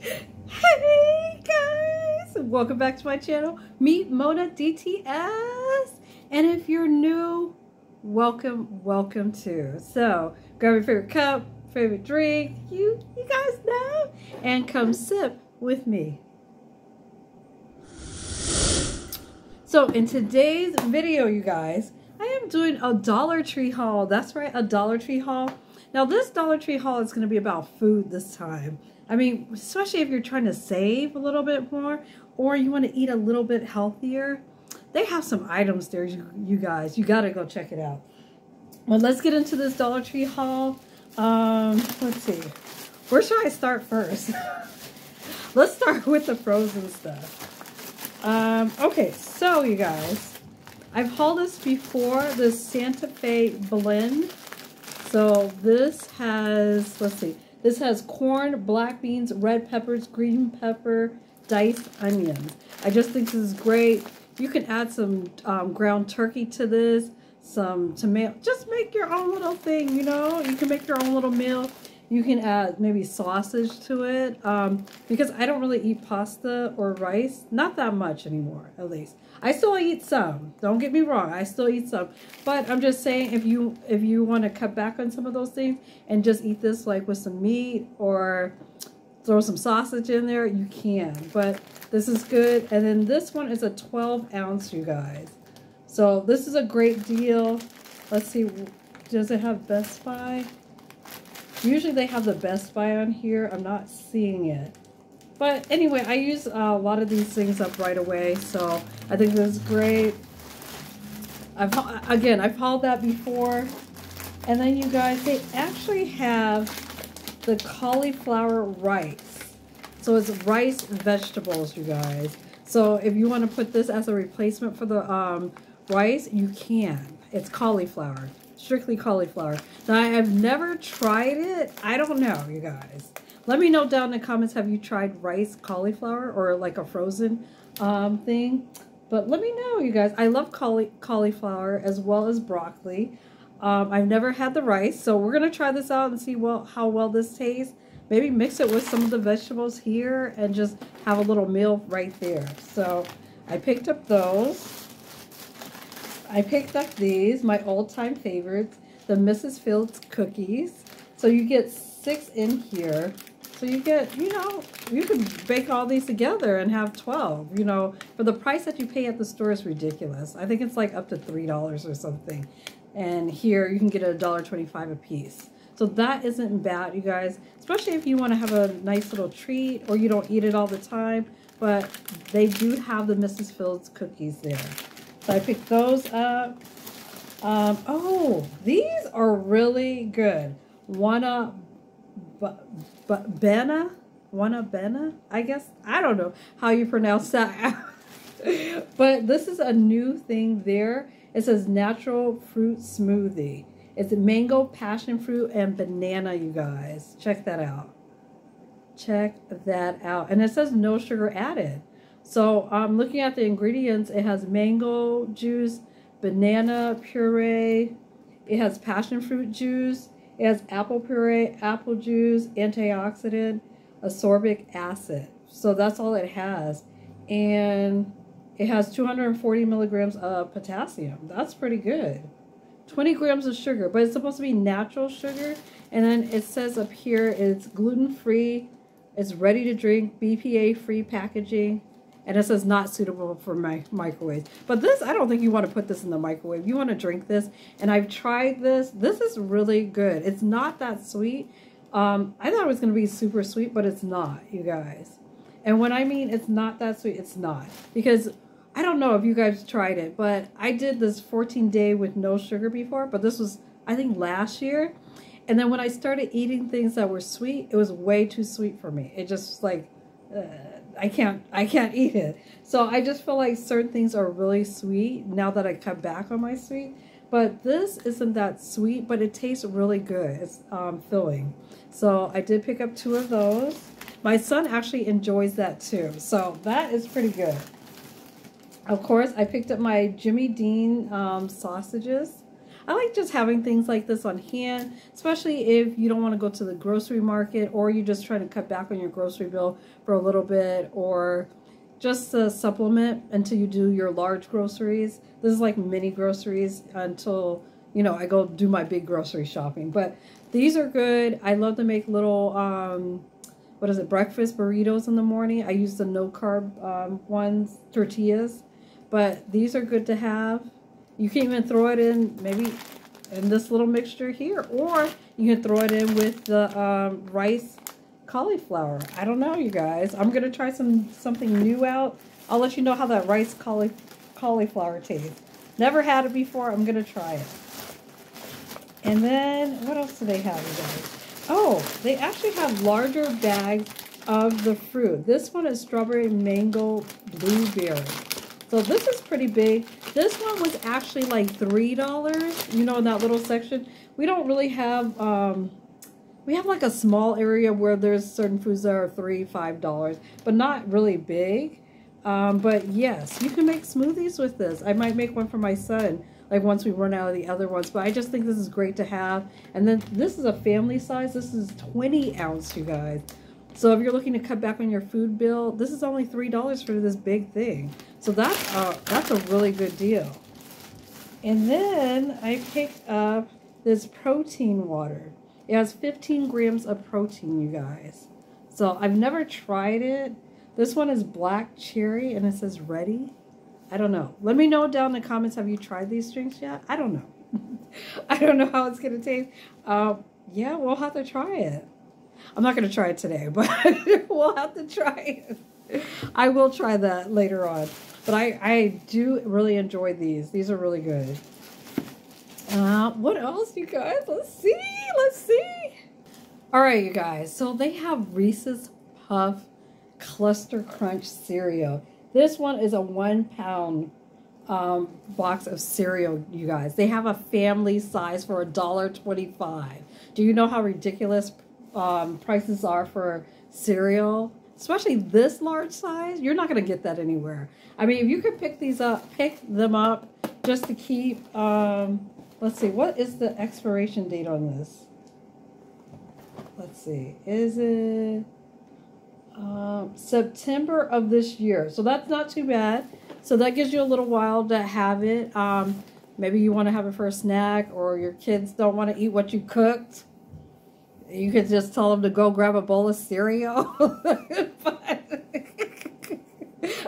Hey guys, welcome back to my channel. Meet Mona DTS. And if you're new, welcome, welcome too. So grab your favorite cup, favorite drink, you, you guys know, and come sip with me. So in today's video, you guys, I am doing a Dollar Tree haul. That's right, a Dollar Tree haul. Now this Dollar Tree haul is going to be about food this time. I mean, especially if you're trying to save a little bit more or you want to eat a little bit healthier. They have some items there, you, guys. You got to go check it out. Well, let's get into this Dollar Tree haul. Um, let's see. Where should I start first? let's start with the frozen stuff. Um, okay, so you guys, I've hauled this before, this Santa Fe blend. So this has, let's see, this has corn, black beans, red peppers, green pepper, diced onions. I just think this is great. You can add some um, ground turkey to this, some tomato. Just make your own little thing, you know? You can make your own little meal. You can add maybe sausage to it um, because I don't really eat pasta or rice. Not that much anymore, at least. I still eat some. Don't get me wrong. I still eat some. But I'm just saying if you if you want to cut back on some of those things and just eat this like with some meat or throw some sausage in there, you can. But this is good. And then this one is a 12 ounce, you guys. So this is a great deal. Let's see. Does it have best by? Usually they have the best by on here. I'm not seeing it. But anyway, I use uh, a lot of these things up right away, so I think this is great. I've Again, I've hauled that before. And then you guys, they actually have the cauliflower rice. So it's rice vegetables, you guys. So if you want to put this as a replacement for the um, rice, you can. It's cauliflower strictly cauliflower. Now, I have never tried it. I don't know, you guys. Let me know down in the comments, have you tried rice cauliflower or like a frozen um, thing? But let me know, you guys. I love cauli cauliflower as well as broccoli. Um, I've never had the rice, so we're going to try this out and see well how well this tastes. Maybe mix it with some of the vegetables here and just have a little meal right there. So I picked up those. I picked up these, my all-time favorites, the Mrs. Fields cookies. So you get six in here. So you get, you know, you can bake all these together and have 12. You know, for the price that you pay at the store is ridiculous. I think it's like up to $3 or something. And here you can get a $1.25 a piece. So that isn't bad, you guys, especially if you want to have a nice little treat or you don't eat it all the time. But they do have the Mrs. Fields cookies there. So I picked those up. Um, oh, these are really good. Wanna, but Bena, Wanna Bena, I guess. I don't know how you pronounce that. but this is a new thing there. It says natural fruit smoothie. It's mango, passion fruit, and banana, you guys. Check that out. Check that out. And it says no sugar added. So I'm um, looking at the ingredients. It has mango juice, banana puree. It has passion fruit juice. It has apple puree, apple juice, antioxidant, ascorbic acid. So that's all it has. And it has 240 milligrams of potassium. That's pretty good. 20 grams of sugar, but it's supposed to be natural sugar. And then it says up here it's gluten-free, it's ready to drink, BPA-free packaging, and it says not suitable for my microwave. But this, I don't think you want to put this in the microwave. You want to drink this, and I've tried this. This is really good. It's not that sweet. Um, I thought it was going to be super sweet, but it's not, you guys. And when I mean it's not that sweet, it's not. Because I don't know if you guys tried it, but I did this 14 day with no sugar before, but this was, I think, last year. And then when I started eating things that were sweet, it was way too sweet for me. It just like, uh, I can't I can't eat it. So I just feel like certain things are really sweet now that I cut back on my sweet. But this isn't that sweet, but it tastes really good. It's um, filling. So I did pick up two of those. My son actually enjoys that too. So that is pretty good. Of course, I picked up my Jimmy Dean um, sausages. I like just having things like this on hand, especially if you don't want to go to the grocery market or you're just trying to cut back on your grocery bill for a little bit or just a supplement until you do your large groceries. This is like mini groceries until, you know, I go do my big grocery shopping. But these are good. I love to make little, um, what is it, breakfast burritos in the morning. I use the no carb um, ones, tortillas. But these are good to have. You can even throw it in maybe in this little mixture here. Or you can throw it in with the um, rice cauliflower. I don't know, you guys. I'm going to try some something new out. I'll let you know how that rice cauli cauliflower tastes. Never had it before. I'm going to try it. And then, what else do they have, you guys? Oh, they actually have larger bags of the fruit. This one is strawberry mango blueberry. So this is pretty big. This one was actually like $3, you know, in that little section. We don't really have, um, we have like a small area where there's certain foods that are three, five dollars, but not really big. Um, but yes, you can make smoothies with this. I might make one for my son, like once we run out of the other ones. But I just think this is great to have. And then this is a family size. This is 20 ounce, you guys. So if you're looking to cut back on your food bill, this is only $3 for this big thing. So that's, uh, that's a really good deal. And then I picked up this protein water. It has 15 grams of protein, you guys. So I've never tried it. This one is black cherry and it says ready. I don't know. Let me know down in the comments, have you tried these drinks yet? I don't know. I don't know how it's going to taste. Uh, yeah, we'll have to try it. I'm not going to try it today, but we'll have to try it. I will try that later on. But I, I do really enjoy these. These are really good. Uh, what else, you guys? Let's see. Let's see. All right, you guys. So they have Reese's Puff Cluster Crunch cereal. This one is a one pound um, box of cereal, you guys. They have a family size for a dollar twenty-five. Do you know how ridiculous um, prices are for cereal? Especially this large size, you're not going to get that anywhere. I mean, if you could pick these up, pick them up just to keep, um, let's see, what is the expiration date on this? Let's see, is it um, September of this year? So that's not too bad. So that gives you a little while to have it. Um, maybe you want to have it for a snack or your kids don't want to eat what you cooked you could just tell them to go grab a bowl of cereal.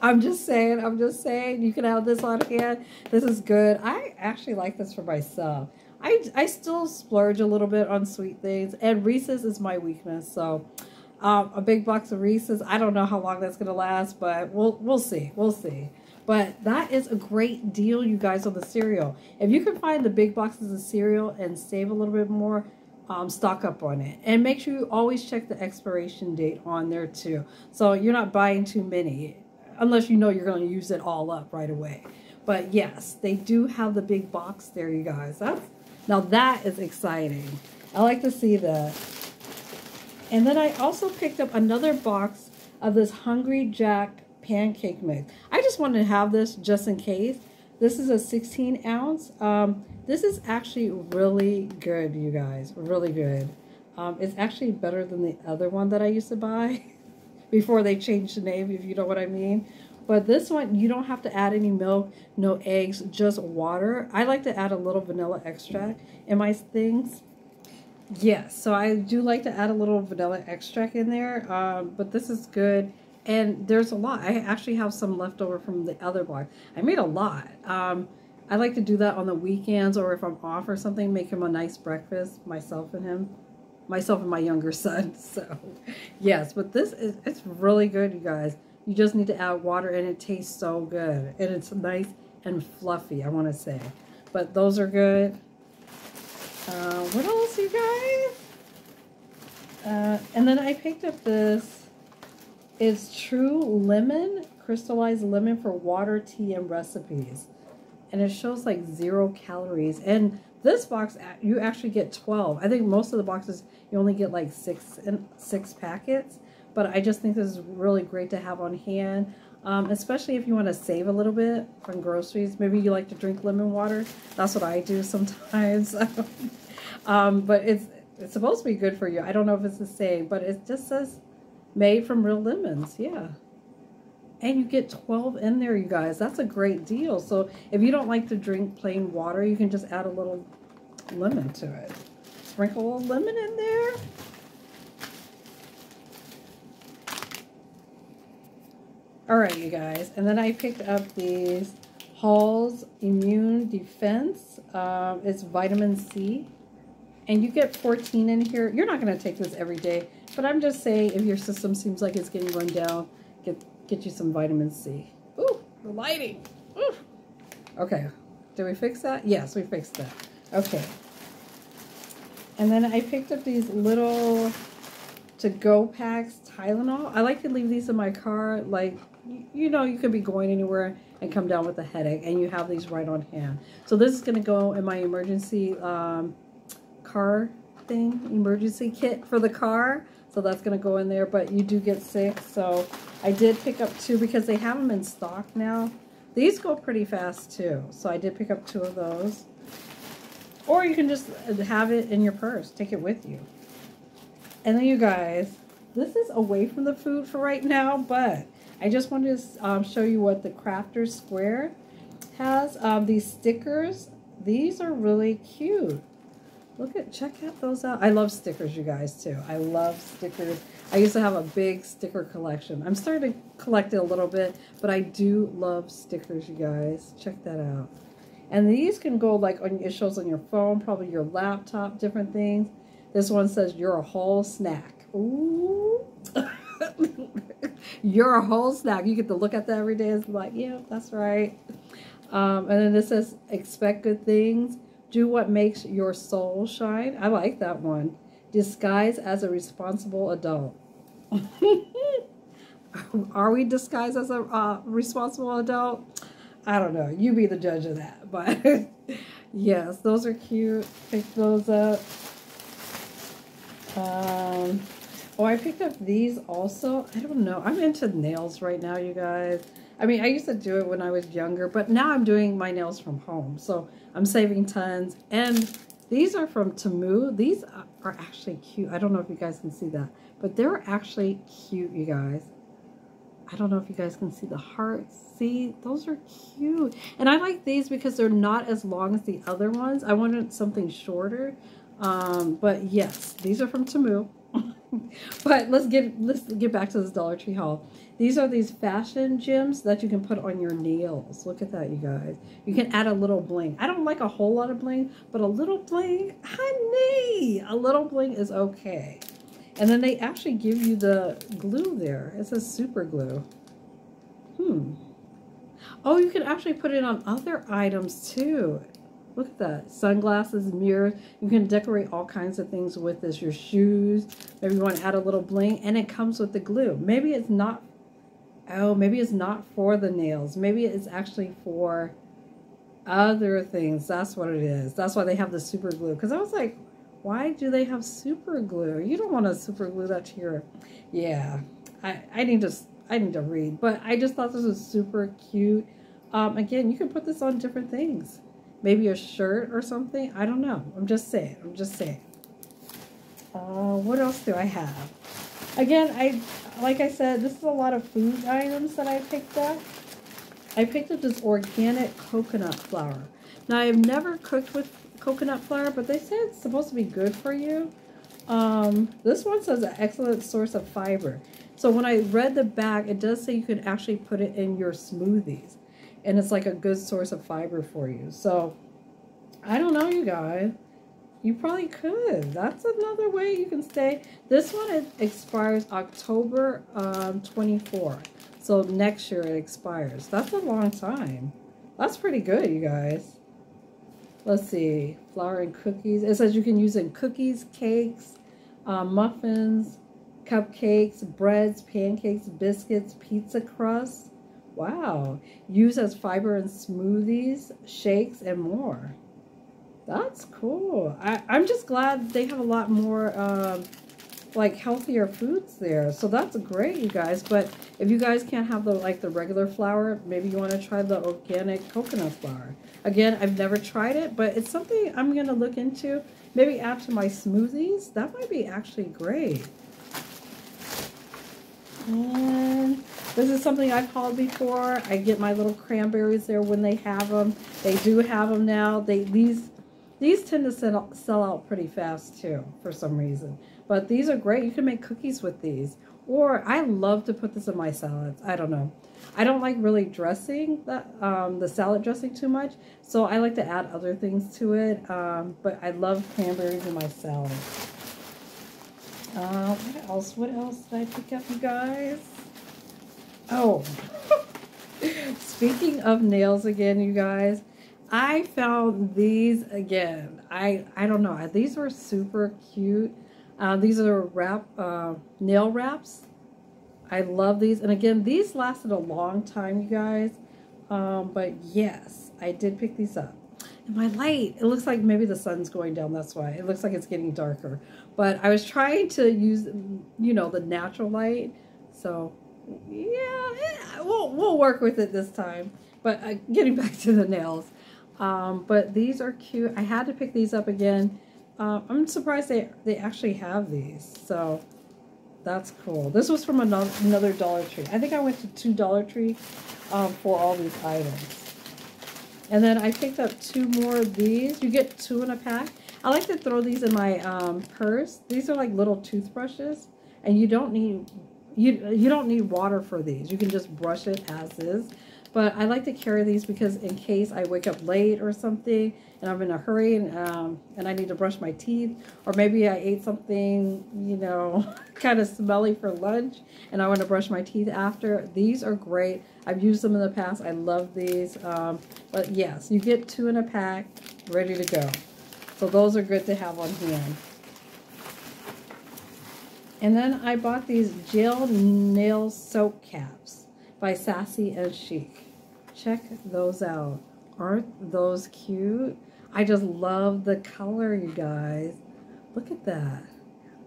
I'm just saying, I'm just saying, you can have this on hand. This is good. I actually like this for myself. I, I still splurge a little bit on sweet things, and Reese's is my weakness. So, um, a big box of Reese's. I don't know how long that's gonna last, but we'll we'll see. We'll see. But that is a great deal, you guys, on the cereal. If you can find the big boxes of cereal and save a little bit more, um, stock up on it. And make sure you always check the expiration date on there too. So you're not buying too many unless you know you're going to use it all up right away. But yes, they do have the big box there, you guys. That's, now that is exciting. I like to see that. And then I also picked up another box of this Hungry Jack pancake mix. I just wanted to have this just in case. This is a 16 ounce. Um, this is actually really good, you guys. Really good. Um, it's actually better than the other one that I used to buy before they changed the name, if you know what I mean. But this one, you don't have to add any milk, no eggs, just water. I like to add a little vanilla extract in my things. Yes, so I do like to add a little vanilla extract in there, um, but this is good. And there's a lot. I actually have some left over from the other block. I made a lot. Um, I like to do that on the weekends or if I'm off or something, make him a nice breakfast, myself and him. Myself and my younger son. So, yes, but this is, it's really good, you guys. You just need to add water and it tastes so good. And it's nice and fluffy, I want to say. But those are good. Uh, what else, you guys? Uh, and then I picked up this. It's True Lemon, crystallized lemon for water, tea, and recipes and it shows like zero calories. And this box, you actually get 12. I think most of the boxes, you only get like six and six packets. But I just think this is really great to have on hand. Um, especially if you want to save a little bit from groceries. Maybe you like to drink lemon water. That's what I do sometimes. um, but it's it's supposed to be good for you. I don't know if it's the same, but it just says made from real lemons. Yeah. And you get 12 in there, you guys. That's a great deal. So if you don't like to drink plain water, you can just add a little lemon to it. Sprinkle a little lemon in there. All right, you guys. And then I picked up these Halls Immune Defense. Um, it's vitamin C. And you get 14 in here. You're not going to take this every day. But I'm just saying if your system seems like it's getting run down, get, get you some vitamin C. Ooh, the lighting. Ooh. Okay. Did we fix that? Yes, we fixed that. Okay. And then I picked up these little to-go packs, Tylenol. I like to leave these in my car. Like, you know, you could be going anywhere and come down with a headache, and you have these right on hand. So this is going to go in my emergency um, car thing, emergency kit for the car. So that's going to go in there, but you do get sick. So I did pick up two because they have them in stock now. These go pretty fast too. So I did pick up two of those. Or you can just have it in your purse. Take it with you. And then you guys, this is away from the food for right now, but I just wanted to um, show you what the Crafter Square has. Um, these stickers, these are really cute. Look at, check out those out. I love stickers, you guys, too. I love stickers. I used to have a big sticker collection. I'm starting to collect it a little bit, but I do love stickers, you guys. Check that out. And these can go like on, it shows on your phone, probably your laptop, different things. This one says you're a whole snack. Ooh. you're a whole snack. You get to look at that every day and like, yeah, that's right. Um, and then this says expect good things do what makes your soul shine. I like that one. Disguise as a responsible adult. Are we disguised as a uh, responsible adult? I don't know. You be the judge of that. But yes, those are cute. Pick those up. Um, oh, I picked up these also. I don't know. I'm into nails right now, you guys. I mean, I used to do it when I was younger, but now I'm doing my nails from home. So I'm saving tons. And these are from Temu. These are actually cute. I don't know if you guys can see that, but they're actually cute, you guys. I don't know if you guys can see the hearts. See, those are cute. And I like these because they're not as long as the other ones. I wanted something shorter. Um, but yes, these are from Temu. but let's get let's get back to this Dollar Tree haul. These are these fashion gems that you can put on your nails. Look at that, you guys. You can add a little bling. I don't like a whole lot of bling, but a little bling, honey, a little bling is okay. And then they actually give you the glue there. It says super glue. Hmm. Oh, you can actually put it on other items too. Look at that. Sunglasses, mirrors. You can decorate all kinds of things with this. Your shoes. Maybe you want to add a little bling. And it comes with the glue. Maybe it's not oh, maybe it's not for the nails. Maybe it's actually for other things. That's what it is. That's why they have the super glue. Because I was like, why do they have super glue? You don't want to super glue that to your, yeah. I, I need to, I need to read. But I just thought this was super cute. Um, again, you can put this on different things. Maybe a shirt or something. I don't know. I'm just saying. I'm just saying. Uh, what else do I have? Again, I like I said, this is a lot of food items that I picked up. I picked up this organic coconut flour. Now, I've never cooked with coconut flour, but they say it's supposed to be good for you. Um, this one says an excellent source of fiber. So when I read the back, it does say you can actually put it in your smoothies. And it's like a good source of fiber for you. So, I don't know, you guys. You probably could. That's another way you can stay. This one expires October um, 24th. So next year it expires. That's a long time. That's pretty good, you guys. Let's see. Flour and cookies. It says you can use in cookies, cakes, uh, muffins, cupcakes, breads, pancakes, biscuits, pizza crusts. Wow. Use as fiber in smoothies, shakes, and more. That's cool. I, I'm just glad they have a lot more um, like healthier foods there. So that's great, you guys. But if you guys can't have the like the regular flour, maybe you want to try the organic coconut flour. Again, I've never tried it, but it's something I'm going to look into. Maybe add to my smoothies. That might be actually great. And this is something I've hauled before. I get my little cranberries there when they have them. They do have them now. They These these tend to sell, sell out pretty fast too, for some reason. But these are great. You can make cookies with these. Or I love to put this in my salads. I don't know. I don't like really dressing the, um, the salad dressing too much. So I like to add other things to it. Um, but I love cranberries in my salad. Uh, what else? What else did I pick up, you guys? Oh, speaking of nails again, you guys, I found these again. I, I don't know. These were super cute. Uh, these are wrap uh, nail wraps. I love these. And again, these lasted a long time, you guys. Um, but yes, I did pick these up. And my light, it looks like maybe the sun's going down. That's why. It looks like it's getting darker. But I was trying to use, you know, the natural light. So, yeah, we'll, we'll work with it this time. But uh, getting back to the nails. Um, but these are cute. I had to pick these up again. Uh, I'm surprised they, they actually have these. So that's cool. This was from another, another Dollar Tree. I think I went to two Dollar Tree um, for all these items. And then I picked up two more of these. You get two in a pack. I like to throw these in my um, purse. These are like little toothbrushes. And you don't need you you don't need water for these. You can just brush it as is. But I like to carry these because in case I wake up late or something and I'm in a hurry and, um, and I need to brush my teeth or maybe I ate something, you know, kind of smelly for lunch and I want to brush my teeth after. These are great. I've used them in the past. I love these. Um, but yes, you get two in a pack, ready to go. So those are good to have on hand. And then I bought these gel nail soap caps by Sassy and Chic. Check those out. Aren't those cute? I just love the color, you guys. Look at that.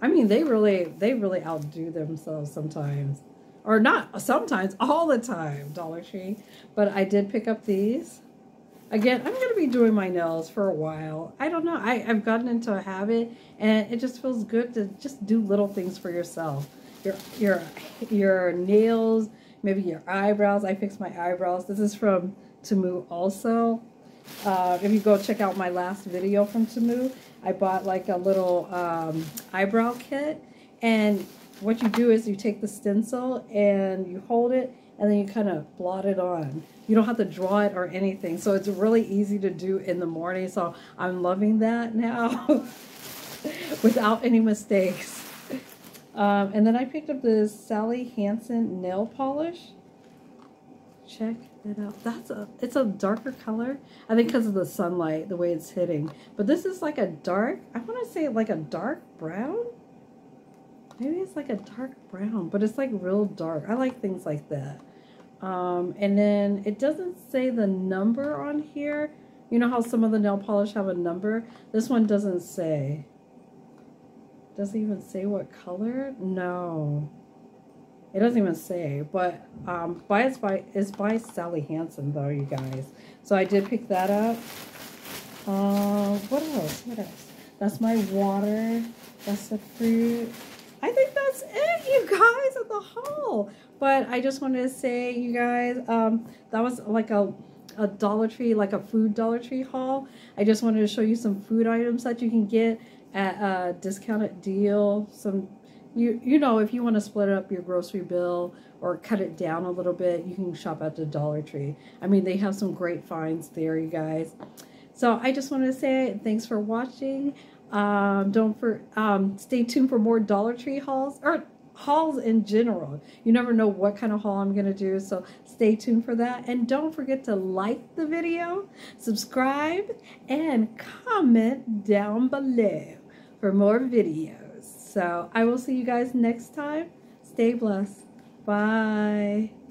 I mean, they really, they really outdo themselves sometimes. Or not sometimes, all the time, Dollar Tree. But I did pick up these. Again, I'm going to be doing my nails for a while. I don't know. I, I've gotten into a habit, and it just feels good to just do little things for yourself. Your, your, your nails, maybe your eyebrows. I fix my eyebrows. This is from Temu also. Uh, if you go check out my last video from Temu, I bought like a little um, eyebrow kit. And what you do is you take the stencil and you hold it and then you kind of blot it on. You don't have to draw it or anything. So it's really easy to do in the morning. So I'm loving that now without any mistakes. Um, and then I picked up this Sally Hansen nail polish. Check it out. That's a, it's a darker color. I think because of the sunlight, the way it's hitting. But this is like a dark, I want to say like a dark brown. Maybe it's like a dark brown, but it's like real dark. I like things like that. Um, and then it doesn't say the number on here. You know how some of the nail polish have a number? This one doesn't say. Doesn't even say what color? No. It doesn't even say, but um, by it's by it's by Sally Hansen though, you guys. So I did pick that up. Uh, what else? What else? That's my water. That's the fruit. I think that's it, you guys, at the haul. But I just wanted to say, you guys, um, that was like a a Dollar Tree, like a food Dollar Tree haul. I just wanted to show you some food items that you can get at a discounted deal. Some, you you know, if you want to split up your grocery bill or cut it down a little bit, you can shop at the Dollar Tree. I mean, they have some great finds there, you guys. So I just wanted to say thanks for watching. Um, don't for um, stay tuned for more Dollar Tree hauls or hauls in general. You never know what kind of haul I'm to do, so stay tuned for that. And don't forget to like the video, subscribe, and comment down below for more videos. So I will see you guys next time. Stay blessed. Bye.